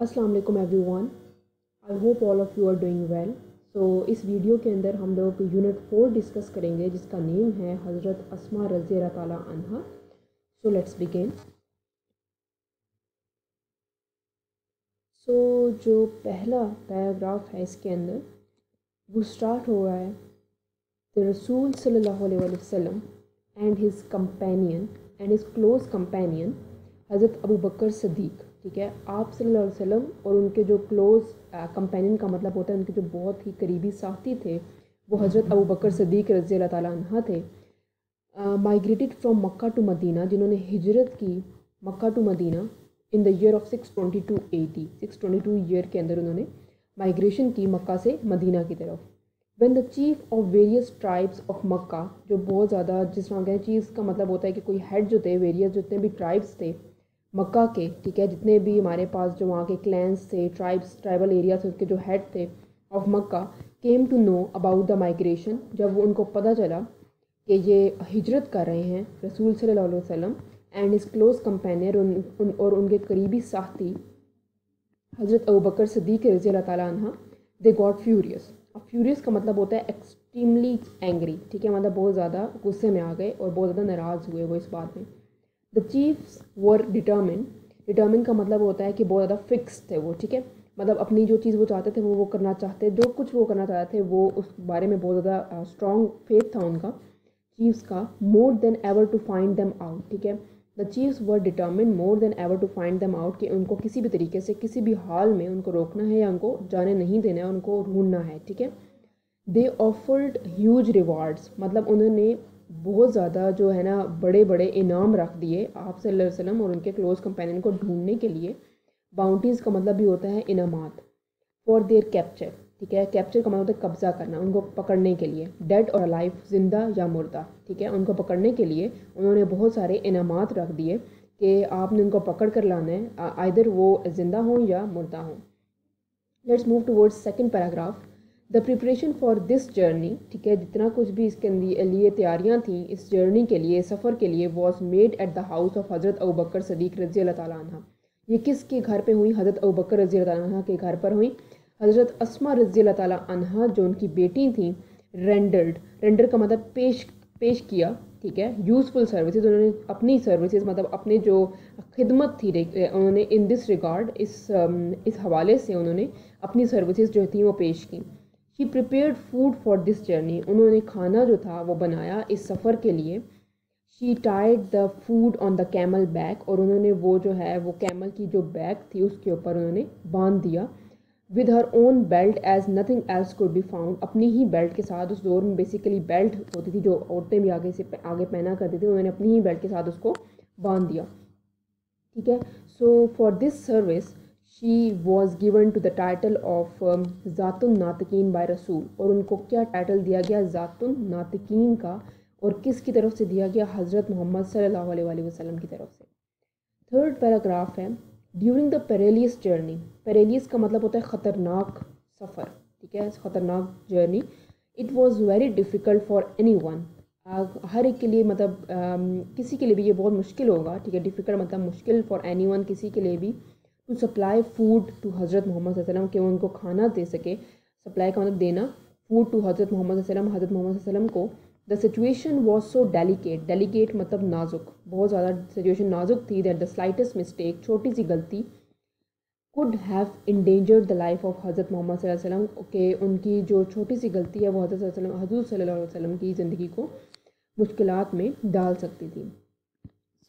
अस्सलाम वालेकुम everyone I hope all of you are doing well so इस video के अंदर हम लोग यूनिट फोर डिस्कस करेंगे, जिसका नेम है हज़रत अस्मा रज़ी ताला अनहा। सो लेट्स बिगिन सो जो पहला पैराग्राफ है इसके अंदर, वो स्टार्ट हो रहा है द रसूल सल्लल्लाहु अलैहि वसल्लम and his companion and his close companion हज़रत अबू बकर सदीक़, ठीक है? आप सल्लल्लाहु अलैहि वसल्लम और उनके जो क्लोज़ कंपेनियन का मतलब होता है, उनके जो बहुत ही करीबी साथी थे, वो हज़रत अबू बकर सदीक़ रज़ी तहा थे। Migrated from Mecca to Medina, जिन्होंने हिजरत की Mecca to Medina in the year of six twenty two AD six twenty two year के अंदर उन्होंने माइग्रेशन की मक्का से मदीना की तरफ़। One the chief of various tribes of Mecca, जो बहुत ज़्यादा जिस तरह चीफ़ का मतलब होता है कि कोई हेड जो थे वेरियस जितने भी ट्राइब्स थे मक्का के ठीक है जितने भी हमारे पास जो वहाँ के क्लैंस थे ट्राइब्स ट्राइबल एरिया थे उसके जो हेड थे of Mecca came to know about the migration जब वो उनको पता चला कि ये हिजरत कर रहे हैं रसूल सल्लल्लाहु अलैहि वसल्लम एंड इस क्लोज कंपेनियर उन, उन, और उनके करीबी साथी हज़रत अबू बकर सदीक रज़ी अल्लाह दे गॉट फ्यूरियस अब फ्यूरियस का मतलब होता है एक्सट्रीमली एंग्री ठीक है मतलब बहुत ज़्यादा गुस्से में आ गए और बहुत ज़्यादा नाराज़ हुए वो इस बात में। The chiefs were determine determine का मतलब होता है कि बहुत ज़्यादा फिक्स थे वो, ठीक है? मतलब अपनी जो चीज़ वो चाहते थे, वो वो करना चाहते, जो कुछ वो करना चाहते थे, वो उस बारे में बहुत ज़्यादा स्ट्रॉन्ग फेथ था उनका। चीफ्स का more than ever to find them out ठीक है? The chiefs were determine more than ever to find them out कि उनको किसी भी तरीके से, किसी भी हाल में उनको रोकना है या उनको जाने नहीं देना है, उनको ढूंढना है, ठीक है? दे ऑफर्ड ह्यूज रिवार्ड्स मतलब उन्होंने बहुत ज़्यादा जो है ना बड़े बड़े इनाम रख दिए आप वसल्लम और उनके क्लोज़ कंपेनियन को ढूँढने के लिए। बाउंटीज़ का मतलब भी होता है इनामात फॉर देयर कैप्चर ठीक है? कैप्चर का मतलब होता है कब्ज़ा करना, उनको पकड़ने के लिए डेड और लाइफ ज़िंदा या मुर्दा, ठीक है? उनको पकड़ने के लिए उन्होंने बहुत सारे इनामात रख दिए कि आपने उनको पकड़ कर लाना है आइधर वो ज़िंदा हों या मुर्दा हों। Let's move towards second paragraph the preparation for this journey ठीक है, जितना कुछ भी इसके लिए तैयारियाँ थी, इस जर्नी के लिए, सफ़र के लिए was made at the house of हज़रत अबू बकर सदीक रज़ी अल्लाह ये किसके घर पे हुई? हज़रत अबू बकर रज़ी अल्लाह के घर पर हुई। हज़रत असमा रज़ी अल्लाह जो उनकी बेटी थी रेंडर्ड रेंडर का मतलब पेश पेश किया, ठीक है यूज़फुल सर्विसेज़ उन्होंने अपनी सर्विसेज़ मतलब अपने जो खिदमत थी उन्होंने इन दिस रिगार्ड इस इस हवाले से उन्होंने अपनी सर्विसेज़ जो थी, वो पेश की। She prepared food for this journey उन्होंने खाना जो था, वो बनाया इस सफ़र के लिए। She tied the food on the camel back और उन्होंने वो जो है, वो कैमल की जो बैग थी, उसके ऊपर उन्होंने बाँध दिया। With her own belt as nothing else could be found अपनी ही बेल्ट के साथ उस दौर में बेसिकली बेल्ट होती थी जो औरतें भी आगे से आगे पहना करती थी, उन्होंने अपनी ही बेल्ट के साथ उसको बाँध दिया। ठीक है? So for this service she was given to the title of ज़ातुन नातकीन बाय रसूल और उनको क्या टाइटल दिया गया? ज़ातुन नातकीन का और किसकी तरफ़ से दिया गया? हज़रत मोहम्मद सल्लल्लाहु अलैहि वसल्लम की तरफ़ से। थर्ड पैराग्राफ है during the perilous journey perilous का मतलब होता है ख़तरनाक सफ़र ठीक है? ख़तरनाक journey it was very difficult for anyone हर एक के लिए मतलब um, किसी के लिए भी ये बहुत मुश्किल होगा ठीक है? डिफ़िकल्ट मतलब मुश्किल फॉर एनी वन किसी के लिए भी। टू सप्लाई फ़ूड टू हज़रत मोहम्मद वसल्लम कि उनको खाना दे सके। सप्लाई का मतलब देना। फ़ूड टू हज़रत मोहम्मद वसल्लम हज़रत मोहम्मद वसल्लम को the situation was so delicate delicate मतलब नाजुक। बहुत ज़्यादा सिचुएशन नाजुक थी। दैट द स्लाइटेस्ट मिस्टेक छोटी सी गलती could have endanger the life of हज़रत मोहम्मद वसल्लम के उनकी जो छोटी सी गलती है, वो हज़रत हजूर सल्लल्लाहु अलैहि की ज़िंदगी को मुश्किल में डाल सकती थी।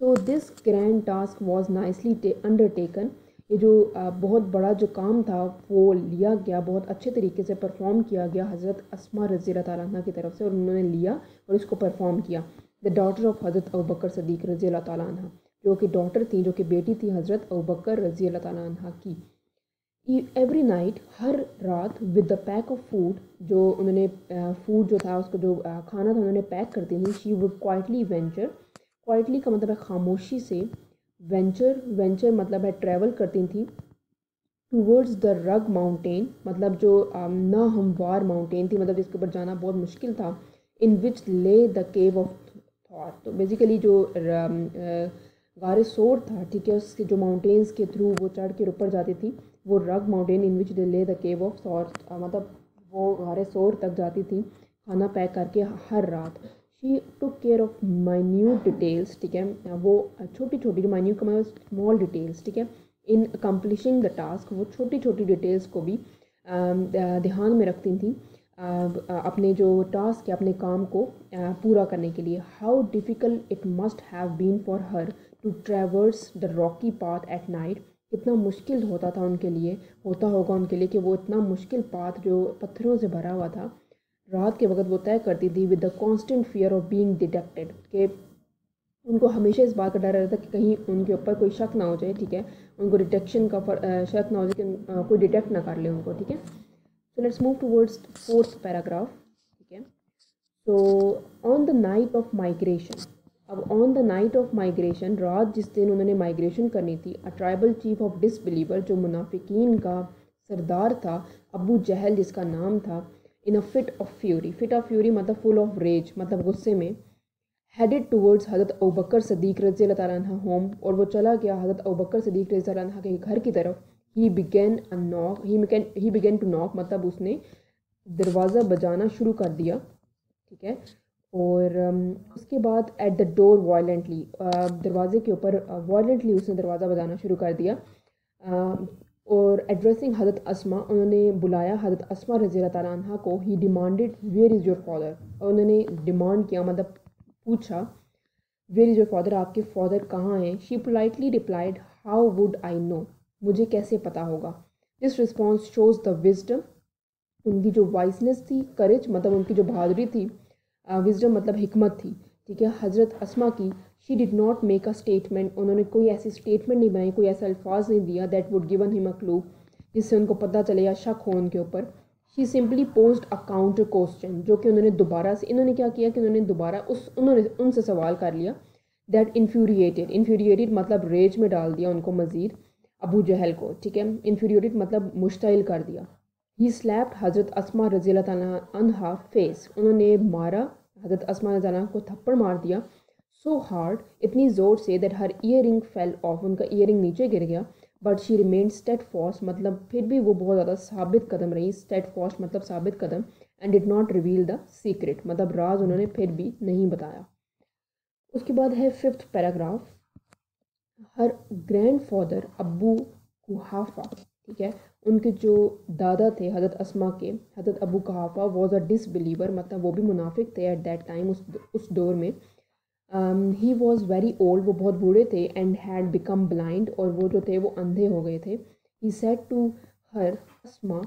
So this grand task was nicely undertaken ये जो बहुत बड़ा जो काम था, वो लिया गया, बहुत अच्छे तरीके से परफॉर्म किया गया हज़रत असमा रज़ी तह की तरफ़ से और उन्होंने लिया और इसको परफॉर्म किया। द डॉटर ऑफ़ हज़रत अबू बकर सदीक रज़ी तह जो कि डॉटर थी, जो कि बेटी थी हज़रत अबू बकर रज़ी तह की। एवरी नाइट हर रात with the pack of food जो उन्होंने फ़ूड जो था, उसको जो खाना था उन्होंने पैक करती थी she would quietly venture quietly का मतलब है खामोशी से वेंचर वेंचर मतलब है ट्रैवल करती थी टूवर्ड्स द रग माउंटेन मतलब जो ना हमवार माउंटेन थी मतलब जिसके ऊपर जाना बहुत मुश्किल था in which lay the cave of Thawr तो बेसिकली जो गार सोर था, ठीक है, उसके जो माउंटेन्स के थ्रू वो चढ़ के ऊपर जाती थी, वो रग mountain in which lay the cave of sorry मतलब वो गारे सोर तक जाती थी, खाना पैक करके हर रात। She took care of minute details ठीक है? वो छोटी छोटी जो माइन्यूट का स्मॉल डिटेल्स ठीक है? इन अकम्पलिशिंग द टास्क वो छोटी छोटी डिटेल्स को भी ध्यान में रखती थी अपने जो टास्क है, अपने काम को पूरा करने के लिए। How difficult it must have been for her to traverse the rocky path at night कितना मुश्किल होता था उनके लिए, होता होगा उनके लिए कि वो इतना मुश्किल पाथ जो पत्थरों से भरा हुआ था रात के वक्त वो तय करती थी with the constant fear of being detected के उनको हमेशा इस बात का डर रहता था कि कहीं उनके ऊपर कोई शक ना हो जाए, ठीक है? उनको डिटेक्शन का शक ना हो जाए कि कोई डिटेक्ट ना कर ले उनको, ठीक है? So let's move towards fourth paragraph ठीक है? So on the night of migration अब on the night of migration रात जिस दिन उन्होंने माइग्रेशन करनी थी a tribal chief of disbeliever जो मुनाफिकीन का सरदार था, अबू जहल जिसका नाम था in a fit of fury fit of fury मतलब फुल ऑफ़ रेज मतलब गुस्से में हेडेड टूवर्ड्स हज़रत अबकर सदीक रज़ी तह होम और वो चला गया हज़रत अबकर सदीक रज़ी तह के घर की तरफ़। He began a knock he began he began to knock मतलब उसने दरवाज़ा बजाना शुरू कर दिया ठीक है? और um, उसके बाद एट द डोर वायलेंटली दरवाज़े के ऊपर वायलेंटली uh, उसने दरवाज़ा बजाना शुरू कर दिया। Uh, और एड्रेसिंग हज़रत असमा उन्होंने बुलाया हज़रत असमा रज़ी तह को। He demanded where is your father और उन्होंने डिमांड किया मतलब पूछा वेर इज़ योर फादर आपके फादर कहाँ हैं? She politely replied how would I know मुझे कैसे पता होगा? This response shows the wisdom उनकी जो वाइसनेस थी करेज मतलब उनकी जो बहादुरी थी विजडम uh, मतलब हमत थी। ठीक है, हज़रत असमा की she did not make a statement उन्होंने कोई ऐसी स्टेटमेंट नहीं बनाई, कोई ऐसा अल्फाज नहीं दिया that would given him a clue जिससे उनको पता चले या शक हो उनके ऊपर। She simply posed a counter question जो कि उन्होंने दोबारा से, इन्होंने क्या किया कि उन्होंने दोबारा उस, उन्होंने उनसे सवाल कर लिया दैट इन्फ्यूरिएटेड इन्फ्यूरिएटेड मतलब रेज में डाल दिया उनको मज़ीद अबू जहल को, ठीक है? इन्फ्यूरिएटेड मतलब मुश्तिल कर दिया। ही स्लैप्ड हज़रत असमा रज़ी अनहा फेस उन्होंने मारा हज़रत असमा रज़ा को थप्पड़ मार दिया। सो हार्ड इतनी ज़ोर से that her ear fell off उनका ईयर नीचे गिर गया। But she remain steadfast मतलब फिर भी वो बहुत ज़्यादा साबित कदम रही स्टेट फॉस्ट मतलब साबित कदम and did not reveal the secret मतलब राज उन्होंने फिर भी नहीं बताया। उसके बाद है fifth paragraph her grandfather Abu Quhafa ठीक है? उनके जो दादा थे हज़रत असमा के हज़रत Abu Quhafa was a disbeliever मतलब वो भी मुनाफिक थे एट दैट टाइम उस उस दौर में। ही वॉज़ वेरी ओल्ड वो बहुत बूढ़े थे एंड हैड बिकम ब्लाइंड और वो जो थे वो अंधे हो गए थे। He said to her Asma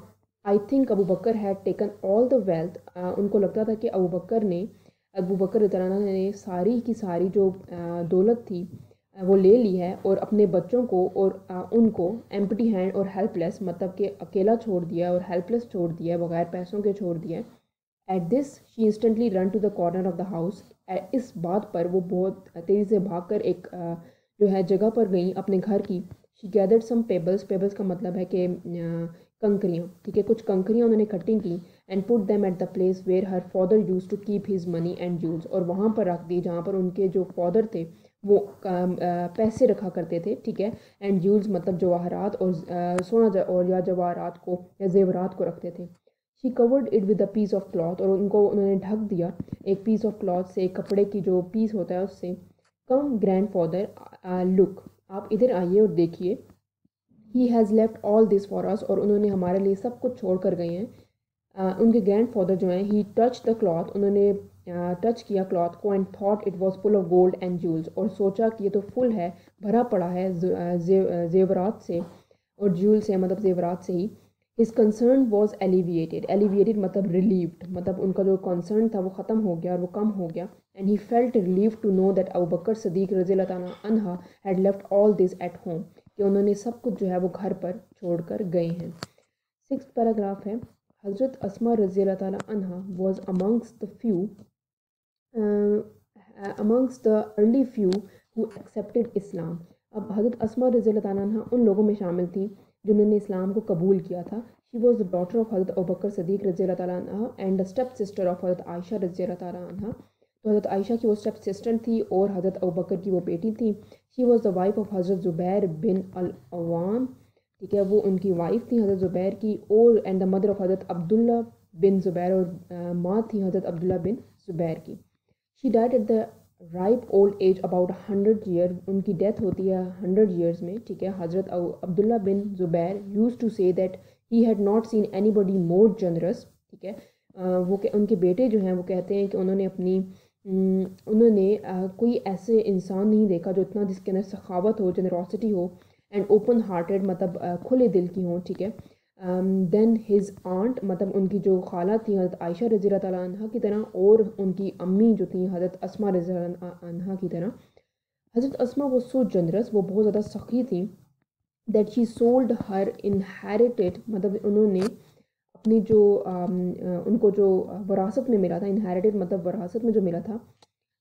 I think Abu Bakr had taken all the wealth उनको लगता था कि अबू बकर ने अबू बकर ने सारी की सारी जो uh, दौलत थी वो ले ली है और अपने बच्चों को और uh, उनको एम्प्टी हैंड और हेल्पलेस मतलब कि अकेला छोड़ दिया और हेल्पलेस छोड़ दिया बगैर पैसों के छोड़ दिया at this she instantly run to the corner of the house इस बात पर वो बहुत तेज़ी से भागकर एक जो है जगह पर गई अपने घर की। She gathered some pebbles pebbles का मतलब है कि कंकरियाँ ठीक है? कुछ कंकरियाँ उन्होंने कटिंग की and put them at the place where her father use to keep his money and jewels और वहाँ पर रख दी जहाँ पर उनके जो फादर थे वो पैसे रखा करते थे ठीक है? एंड जूल्स मतलब जवाहरात और सोना और या जवाहरात को या जेवरात को रखते थे। She covered it with a piece of cloth और उनको उन्होंने ढक दिया एक पीस ऑफ़ क्लॉथ से कपड़े की जो पीस होता है उससे। कम ग्रैंड फादर लुक आप इधर आइए और देखिए। He has left all this for us और उन्होंने हमारे लिए सब कुछ छोड़ कर गए हैं। uh, उनके ग्रैंड फादर जो हैं ही टच द क्लॉथ उन्होंने टच किया क्लॉथ को and thought it was full of gold and jewels और सोचा कि ये तो फुल है, भरा पड़ा है जेवरात से और जूल से मतलब जेवरात से ही। His concern was alleviated alleviated मतलब रिलीव्ड मतलब उनका जो कंसर्न था वो ख़त्म हो गया और वो कम हो गया। And he felt relieve to know that Abu Bakr Siddiq रज़ी अनहा had left all this at home कि उन्होंने सब कुछ जो है वो घर पर छोड़ कर गए हैं। सिक्स पैराग्राफ है, हज़रत असमा रज़ी अनहा was amongst the few amongst the early few who accepted Islam अब हज़रत असमा रज़ी उन लोगों में शामिल थी जिन्होंने इस्लाम को कबूल किया था। She was the daughter of Hazrat Abu Bakr Siddiq रज़ी तह and the step sister of Hazrat Aisha रज़ी तह तो हज़रत आयशा की वो स्टेप सिस्टर थी और हज़रत अबू बकर की वो बेटी थी। She was the wife of Hazrat Zubair बिन अवाम ठीक है, वो उनकी वाइफ थी हज़रत ज़ुबैर की और एंड द मदर ऑफ़ हज़रत अब्दुल्ला बिन ज़ुबैर और माँ थी हज़रत अब्दुल्ला बिन ज़ुबैर की। She died at the ripe old age about hundred year उनकी डेथ होती है हंड्रेड ईयर्स में, ठीक है? हज़रत Abdullah bin Zubair use to say that he had not seen anybody more generous ठीक है? वो उनके बेटे जो हैं, वो कहते हैं कि उन्होंने अपनी उन्होंने कोई ऐसे इंसान नहीं देखा जो इतना जिसके अंदर सखावत हो जनरोसिटी हो एंड ओपन हार्टेड मतलब खुले दिल की हों, ठीक है? देन हिज आंट मतलब उनकी जो खाला थी हज़रत आयशा रज़ी तह की तरह और उनकी अम्मी जो थी हज़रत असमा रज़ी की तरह हज़रत असमा वो सो जनरस वो बहुत ज़्यादा सखी थी that she sold her inherited मतलब उन्होंने अपनी जो आ, उनको जो वरासत में मिला था इनहेरिटेड मतलब वरासत में जो मिला था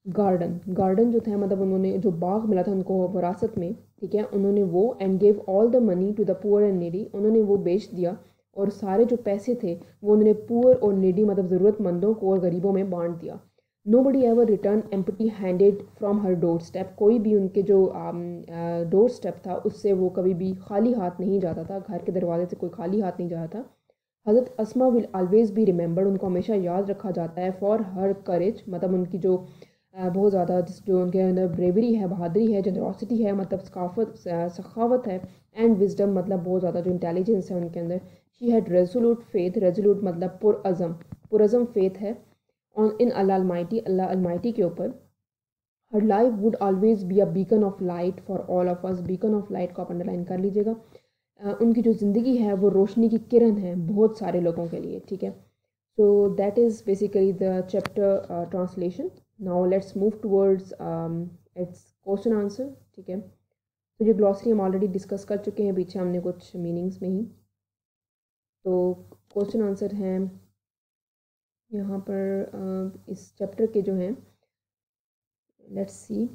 गार्डन। गार्डन जो था मतलब उन्होंने जो बाग मिला था उनको वरासत में, ठीक है, उन्होंने वो and gave all the money to the poor and needy उन्होंने वो बेच दिया और सारे जो पैसे थे, वो उन्होंने पुअर और नीडी मतलब ज़रूरतमंदों को और गरीबों में बांट दिया। Nobody ever return empty handed from her doorstep कोई भी उनके जो डोर स्टेप था, उससे वो कभी भी खाली हाथ नहीं जाता था, घर के दरवाजे से कोई खाली हाथ नहीं जाता था। हज़रत असमा विल ऑलवेज़ भी रिमेंबर्ड उनको हमेशा याद रखा जाता है फॉर हर करेज मतलब उनकी जो बहुत ज़्यादा जिस जो उनके अंदर ब्रेवरी है, बहादरी है जनरोसिटी है मतलब सकाफत सखावत है एंड विजडम मतलब बहुत ज़्यादा जो इंटेलिजेंस है उनके अंदर। She had resolute faith resolute मतलब पुरज़म पुरज़म फेथ है on in Allah almighty Allah almighty के ऊपर। Her life would always be a beacon of light for all of us beacon of light को आप अंडरलाइन कर लीजिएगा। उनकी जो ज़िंदगी है वो रोशनी की किरण है बहुत सारे लोगों के लिए, ठीक है? So that is basically the chapter translation now let's move towards its question answer ठीक है? तो ये ग्लॉसरी हम ऑलरेडी डिस्कस कर चुके हैं पीछे हमने कुछ मीनिंग्स में ही। तो क्वेश्चन आंसर हैं यहाँ पर uh, इस चैप्टर के जो हैं लेट्स सी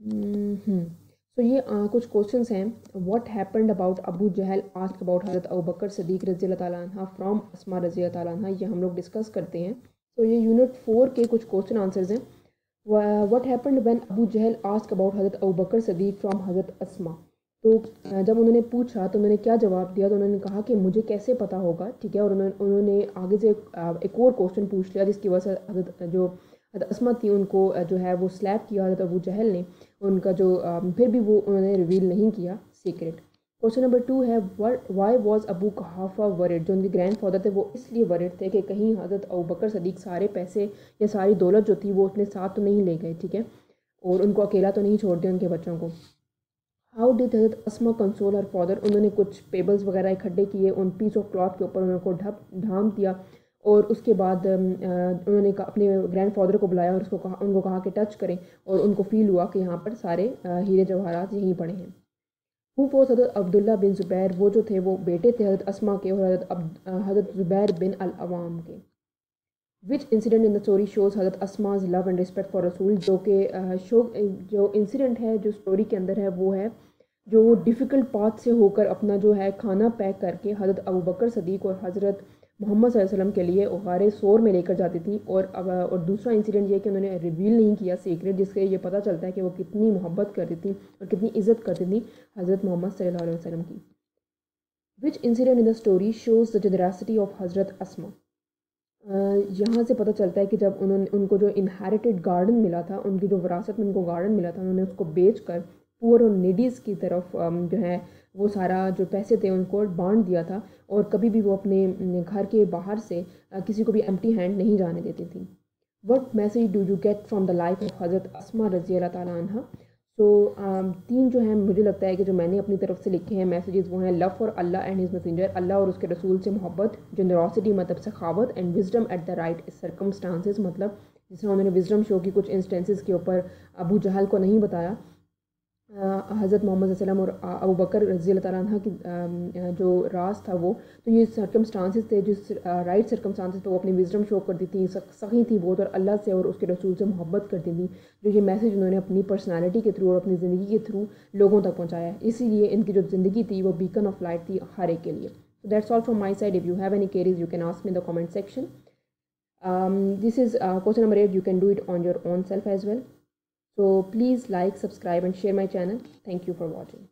सो ये uh, कुछ क्वेश्चंस हैं। What happened about Abu Jahl ask about Hazrat Abu Bakr Sadiq रज़ी अल्लाह फ्रॉम असमा रज़ी अल्लाह ये हम लोग डिस्कस करते हैं। तो ये यूनिट फोर के कुछ क्वेश्चन आंसर्स हैं। What happened when Abu Jahl ask about Hazrat Abu Bakr Sadiq from हज़रत असमा तो जब उन्होंने पूछा तो उन्होंने क्या जवाब दिया? तो उन्होंने कहा कि मुझे कैसे पता होगा, ठीक है? और उन्होंने उन्होंने आगे से एक और क्वेश्चन पूछ लिया, जिसकी वजह से हज़रत, जो हज़रत असमा थी, उनको जो है, वो स्लैप किया हज़रत अबू जहल ने। उनका जो फिर भी वो उन्होंने रिवील नहीं किया सीक्रेट क्वेश्चन नंबर टू है why was Abu Quhafa worried जो उनके ग्रैंड फादर थे, वो इसलिए वरिड थे कि कहीं हज़रत अबू बकर सदीक सारे पैसे या सारी दौलत जो थी, वो अपने साथ तो नहीं ले गए, ठीक है? और उनको अकेला तो नहीं छोड़ दिया उनके बच्चों को। हाउ डिड हज़रत असमा कंसोल हर फादर उन्होंने कुछ पेबल्स वगैरह इकट्ठे किए, उन पीस ऑफ़ क्लॉथ के ऊपर उनको ढप ढाम दिया। और उसके बाद उन्होंने अपने ग्रैंड फादर को बुलाया और उसको कहा, उनको कहा कि टच करें। और उनको फील हुआ कि यहाँ पर सारे हीरे जवाहरात यहीं पड़े हैं। हु वो हज़रत अब्दुल्ला बिन ज़ुबैर, वो जो थे वो बेटे थे हज़रत असमा के और हज़रत हज़रत ज़ुबैर बिन अल-अवाम के। Which incident in the story shows Hazrat Asma's love and respect for रसूल जो कि शो, जो इंसिडेंट है, जो स्टोरी के अंदर है, वो है, जो डिफ़िकल्ट पाथ से होकर अपना जो है खाना पैक करके हज़रत अबू बकर सदीक और हज़रत मोहम्मद वसल्लम के लिए उगार शोर में लेकर जाती थी और अब, और दूसरा इंसिडेंट ये कि उन्होंने रिवील नहीं किया सीक्रेट जिसके ये पता चलता है कि वो कितनी मोहब्बत करती थी और कितनी इज़्ज़त करती थी हज़रत मोहम्मद सल्लल्लाहु अलैहि वसल्लम की। Which incident in the story shows the generosity of Hazrat Asma. यहाँ से पता चलता है कि जब उन्होंने, उनको जो इनहेरिटेड गार्डन मिला था, उनकी जो विरासत में उनको गार्डन मिला था, उन्होंने उसको बेच कर पुअर और निडीज़ की तरफ़ जो है वो सारा जो पैसे थे उनको बांट दिया था और कभी भी वो अपने घर के बाहर से किसी को भी एम्प्टी हैंड नहीं जाने देती थी। What message do you get from the life of Hazrat Asma रज़ी तहा सो तीन जो हैं, मुझे लगता है कि जो मैंने अपनी तरफ़ से लिखे हैं मैसेजेस वो हैं love for Allah and his messenger Allah और उसके रसूल से मोहब्बत जनरोसिटी मतलब सखावत and wisdom at the right circumstances मतलब जिस तरह उन्होंने विजडम शो की कुछ इंस्टेंसेस के ऊपर अबू जहल को नहीं बताया। हज़रत मोहम्मद वसल्लम और अबू बकर रज़ी तह की जो राज था वो तो ये सरकमस्टांसिस थे जिस राइट सरकमस्टांसिस पे वो अपनी विजडम शो करती थी सही थी बहुत और अल्लाह से और उसके रसूल से मोहब्बत करती थी जो ये मैसेज उन्होंने अपनी पर्सनालिटी के थ्रू और अपनी ज़िंदगी के थ्रू लोगों तक पहुँचाया इसीलिए इनकी जो ज़िंदगी थी वो बीकन ऑफ़ लाइट थी हर एक के लिए। So that's all from my side if you have any queries you can ask me the comment section um, this is uh, question number 8 you can do your own self as well. So please like subscribe and share my channel. Thank you for watching